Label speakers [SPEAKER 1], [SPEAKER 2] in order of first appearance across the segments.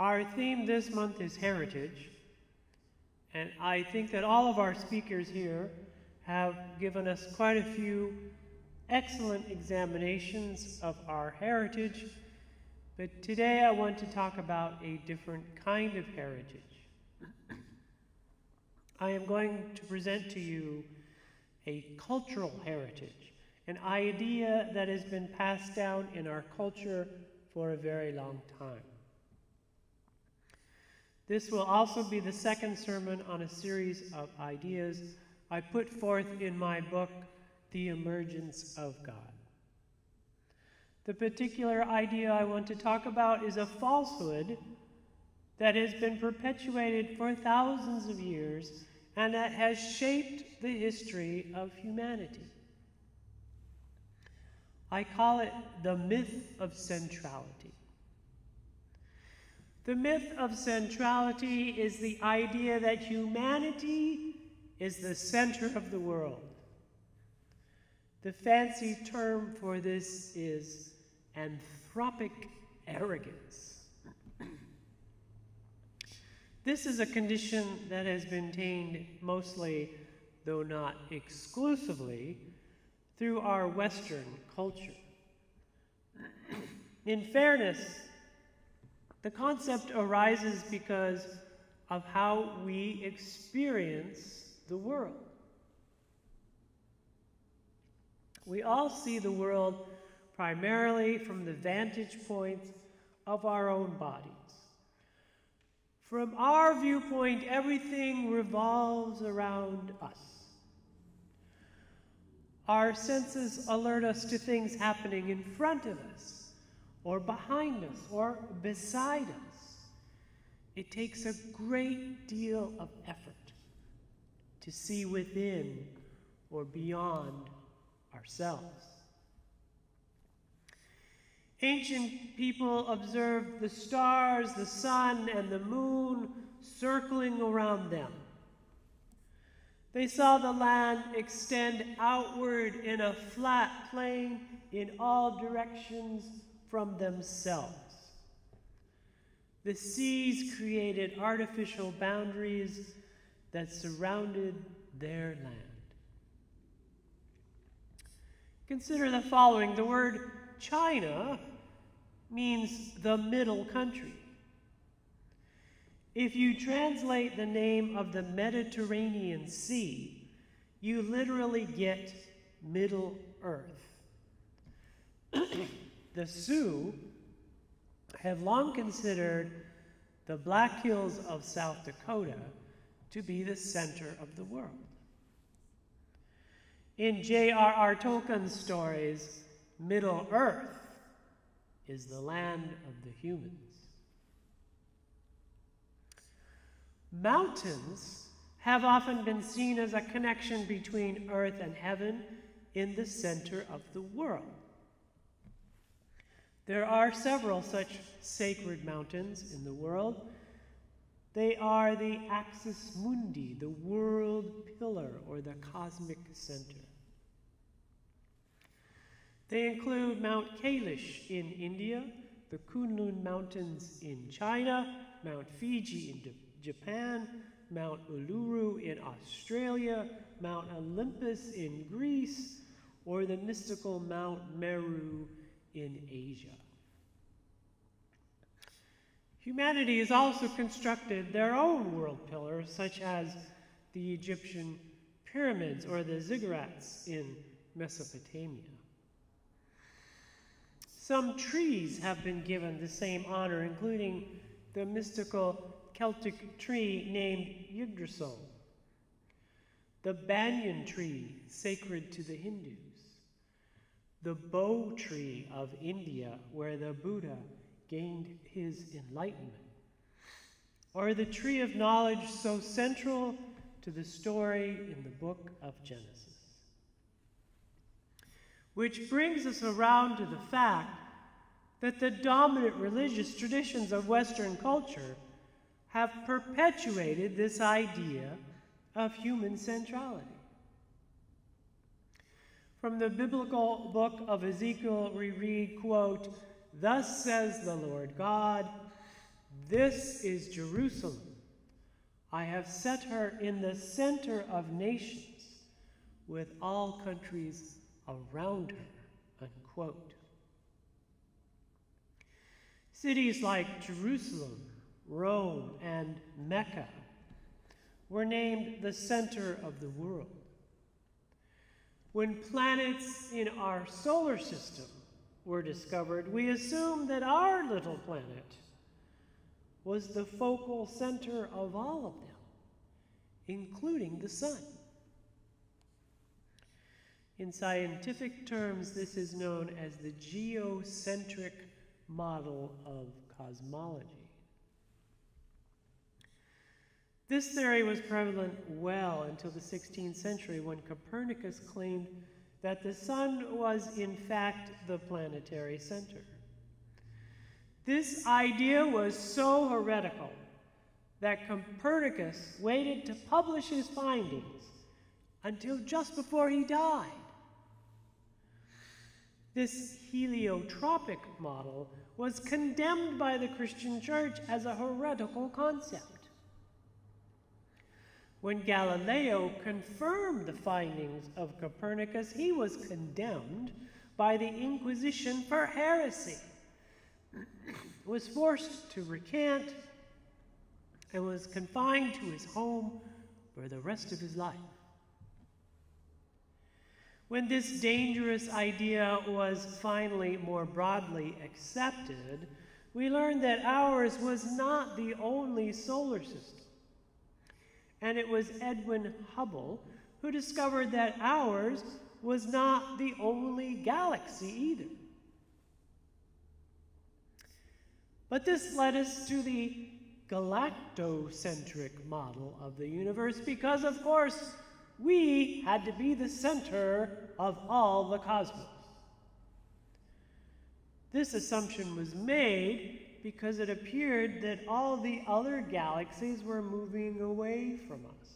[SPEAKER 1] Our theme this month is heritage, and I think that all of our speakers here have given us quite a few excellent examinations of our heritage, but today I want to talk about a different kind of heritage. I am going to present to you a cultural heritage, an idea that has been passed down in our culture for a very long time. This will also be the second sermon on a series of ideas I put forth in my book, The Emergence of God. The particular idea I want to talk about is a falsehood that has been perpetuated for thousands of years and that has shaped the history of humanity. I call it the myth of centrality. The myth of centrality is the idea that humanity is the center of the world. The fancy term for this is anthropic arrogance. This is a condition that has been attained mostly, though not exclusively, through our Western culture. In fairness, the concept arises because of how we experience the world. We all see the world primarily from the vantage points of our own bodies. From our viewpoint, everything revolves around us. Our senses alert us to things happening in front of us, or behind us, or beside us. It takes a great deal of effort to see within or beyond ourselves. Ancient people observed the stars, the sun, and the moon circling around them. They saw the land extend outward in a flat plane in all directions from themselves. The seas created artificial boundaries that surrounded their land. Consider the following the word China means the middle country. If you translate the name of the Mediterranean Sea, you literally get Middle Earth. the Sioux have long considered the Black Hills of South Dakota to be the center of the world. In J.R.R. Tolkien's stories, Middle Earth is the land of the humans. Mountains have often been seen as a connection between earth and heaven in the center of the world. There are several such sacred mountains in the world. They are the axis mundi, the world pillar, or the cosmic center. They include Mount Kailash in India, the Kunlun Mountains in China, Mount Fuji in Japan, Mount Uluru in Australia, Mount Olympus in Greece, or the mystical Mount Meru in Asia. Humanity has also constructed their own world pillars, such as the Egyptian pyramids or the ziggurats in Mesopotamia. Some trees have been given the same honor, including the mystical Celtic tree named Yggdrasil, the banyan tree sacred to the Hindus, the bo tree of India, where the Buddha gained his enlightenment, or the tree of knowledge so central to the story in the book of Genesis. Which brings us around to the fact that the dominant religious traditions of Western culture have perpetuated this idea of human centrality. From the biblical book of Ezekiel, we read, quote, Thus says the Lord God, This is Jerusalem. I have set her in the center of nations, with all countries around her. Unquote. Cities like Jerusalem, Rome, and Mecca were named the center of the world. When planets in our solar system were discovered, we assumed that our little planet was the focal center of all of them, including the sun. In scientific terms, this is known as the geocentric model of cosmology. This theory was prevalent well until the 16th century when Copernicus claimed that the sun was in fact the planetary center. This idea was so heretical that Copernicus waited to publish his findings until just before he died. This heliotropic model was condemned by the Christian church as a heretical concept. When Galileo confirmed the findings of Copernicus, he was condemned by the Inquisition for heresy, was forced to recant, and was confined to his home for the rest of his life. When this dangerous idea was finally more broadly accepted, we learned that ours was not the only solar system. And it was Edwin Hubble who discovered that ours was not the only galaxy either. But this led us to the galactocentric model of the universe because, of course, we had to be the center of all the cosmos. This assumption was made because it appeared that all the other galaxies were moving away from us.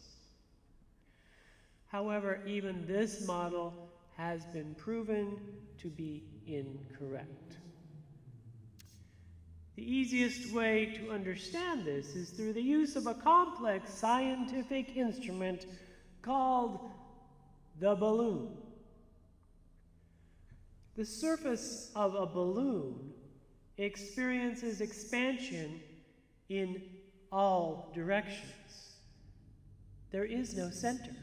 [SPEAKER 1] However, even this model has been proven to be incorrect. The easiest way to understand this is through the use of a complex scientific instrument called the balloon. The surface of a balloon experiences expansion in all directions. There is no center.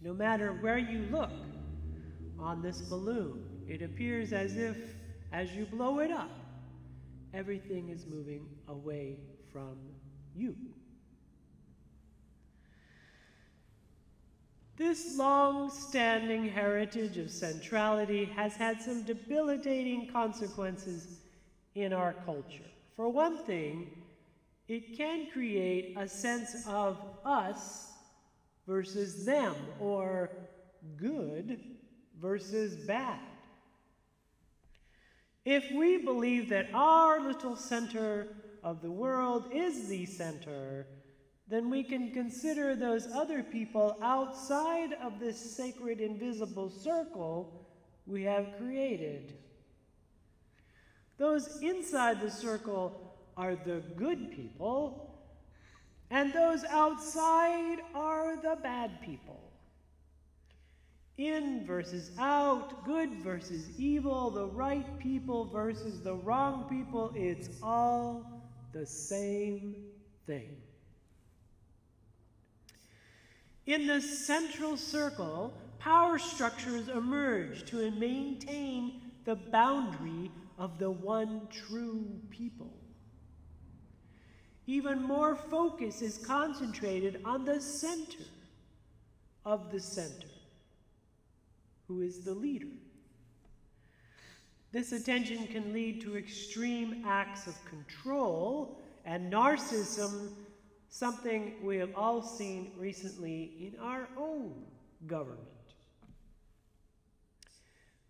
[SPEAKER 1] No matter where you look on this balloon, it appears as if, as you blow it up, everything is moving away from you. This long standing heritage of centrality has had some debilitating consequences in our culture. For one thing, it can create a sense of us versus them, or good versus bad. If we believe that our little center of the world is the center, then we can consider those other people outside of this sacred invisible circle we have created. Those inside the circle are the good people, and those outside are the bad people. In versus out, good versus evil, the right people versus the wrong people, it's all the same thing. In the central circle, power structures emerge to maintain the boundary of the one true people. Even more focus is concentrated on the center of the center, who is the leader. This attention can lead to extreme acts of control and narcissism something we have all seen recently in our own government.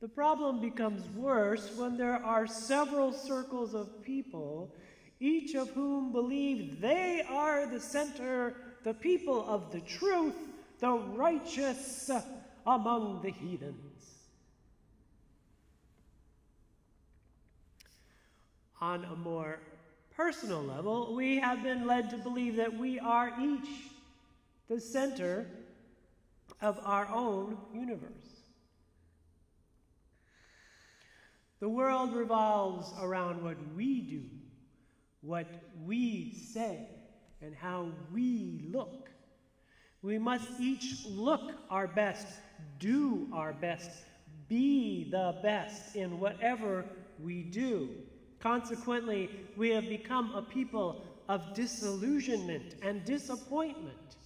[SPEAKER 1] The problem becomes worse when there are several circles of people, each of whom believe they are the center, the people of the truth, the righteous among the heathens. On a more personal level, we have been led to believe that we are each the center of our own universe. The world revolves around what we do, what we say, and how we look. We must each look our best, do our best, be the best in whatever we do. Consequently, we have become a people of disillusionment and disappointment.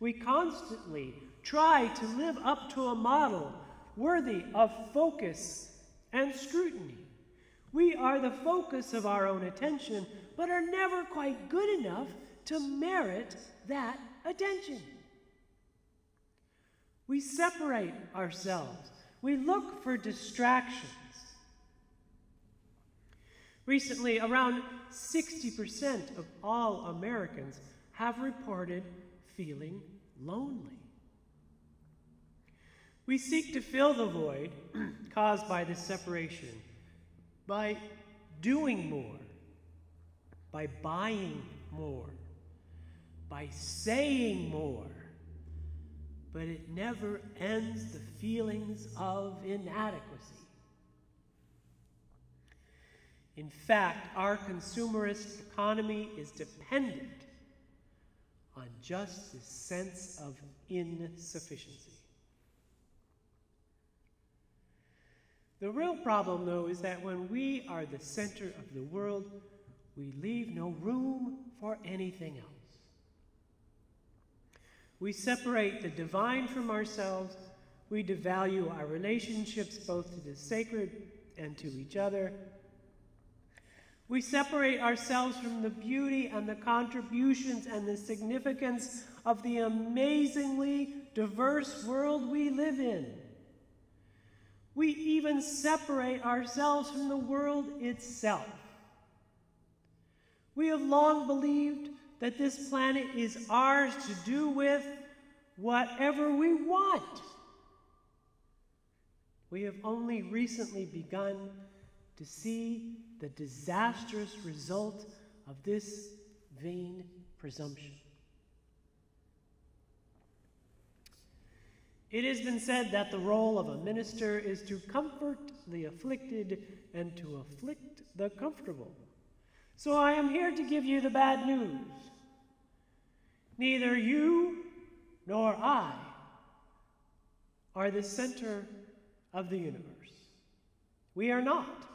[SPEAKER 1] We constantly try to live up to a model worthy of focus and scrutiny. We are the focus of our own attention, but are never quite good enough to merit that attention. We separate ourselves. We look for distractions. Recently, around 60% of all Americans have reported feeling lonely. We seek to fill the void caused by this separation by doing more, by buying more, by saying more, but it never ends the feelings of inadequacy. In fact, our consumerist economy is dependent on just this sense of insufficiency. The real problem, though, is that when we are the center of the world, we leave no room for anything else. We separate the divine from ourselves. We devalue our relationships both to the sacred and to each other. We separate ourselves from the beauty and the contributions and the significance of the amazingly diverse world we live in. We even separate ourselves from the world itself. We have long believed that this planet is ours to do with whatever we want. We have only recently begun to see the disastrous result of this vain presumption. It has been said that the role of a minister is to comfort the afflicted and to afflict the comfortable. So I am here to give you the bad news. Neither you nor I are the center of the universe. We are not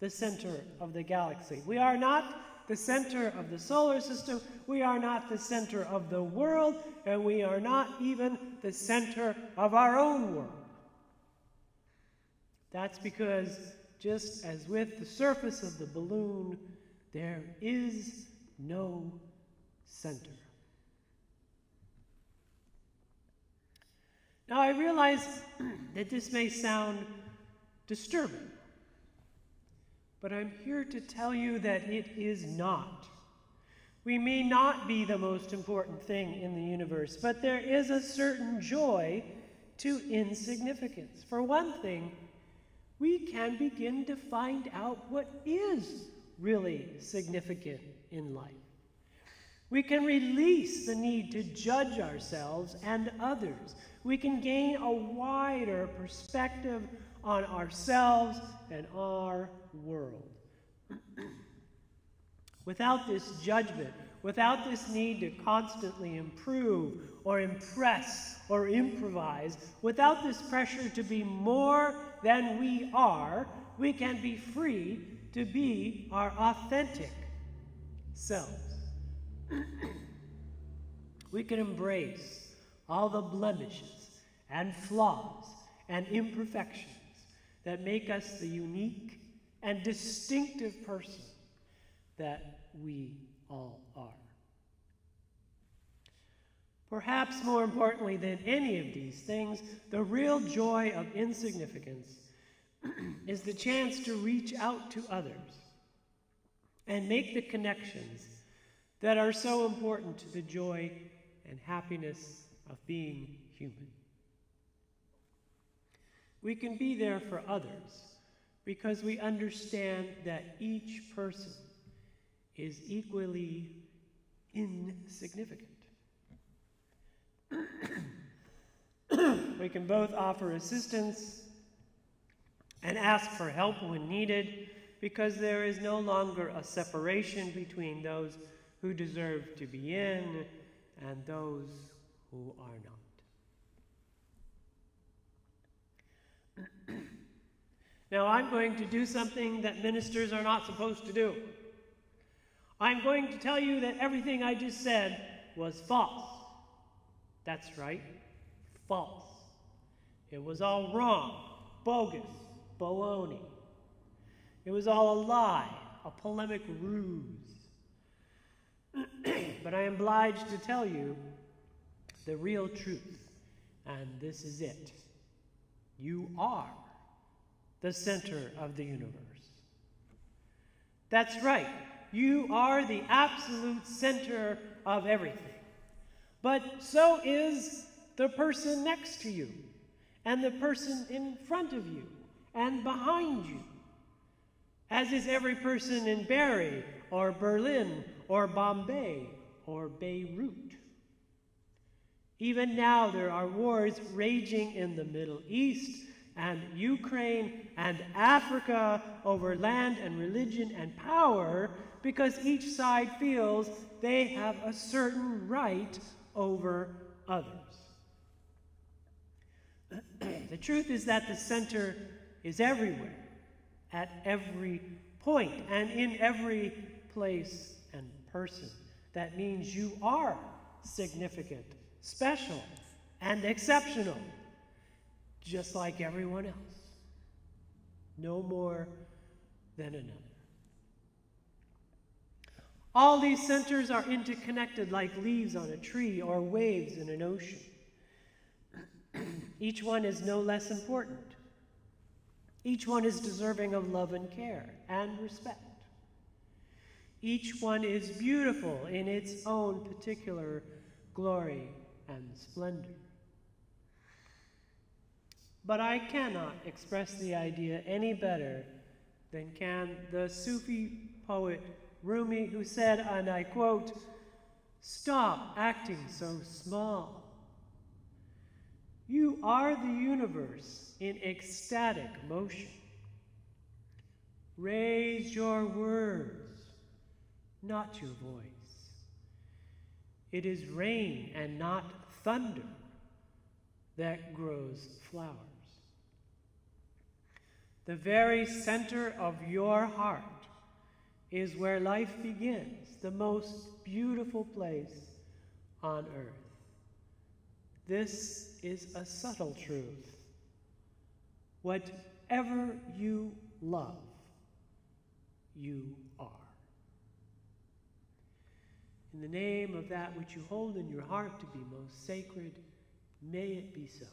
[SPEAKER 1] the center of the galaxy. We are not the center of the solar system. We are not the center of the world, and we are not even the center of our own world. That's because, just as with the surface of the balloon, there is no center. Now, I realize that this may sound disturbing. But I'm here to tell you that it is not. We may not be the most important thing in the universe, but there is a certain joy to insignificance. For one thing, we can begin to find out what is really significant in life. We can release the need to judge ourselves and others. We can gain a wider perspective on ourselves and our world. without this judgment, without this need to constantly improve or impress or improvise, without this pressure to be more than we are, we can be free to be our authentic selves. we can embrace all the blemishes and flaws and imperfections that make us the unique and distinctive person that we all are. Perhaps more importantly than any of these things, the real joy of insignificance is the chance to reach out to others and make the connections that are so important to the joy and happiness of being human. We can be there for others because we understand that each person is equally insignificant. we can both offer assistance and ask for help when needed because there is no longer a separation between those who deserve to be in and those who are not. Now, I'm going to do something that ministers are not supposed to do. I'm going to tell you that everything I just said was false. That's right, false. It was all wrong, bogus, baloney. It was all a lie, a polemic ruse. but I am obliged to tell you the real truth, and this is it. You are the center of the universe. That's right. You are the absolute center of everything. But so is the person next to you, and the person in front of you, and behind you, as is every person in Barre, or Berlin, or Bombay, or Beirut. Even now, there are wars raging in the Middle East and Ukraine and Africa over land and religion and power because each side feels they have a certain right over others. the truth is that the center is everywhere, at every point, and in every place and person. That means you are significant, special, and exceptional, just like everyone else. No more than another. All these centers are interconnected like leaves on a tree or waves in an ocean. Each one is no less important. Each one is deserving of love and care and respect. Each one is beautiful in its own particular glory and splendor. But I cannot express the idea any better than can the Sufi poet Rumi, who said, and I quote, Stop acting so small. You are the universe in ecstatic motion. Raise your words, not your voice. It is rain and not thunder that grows flowers. The very center of your heart is where life begins, the most beautiful place on earth. This is a subtle truth. Whatever you love, you are. In the name of that which you hold in your heart to be most sacred, may it be so.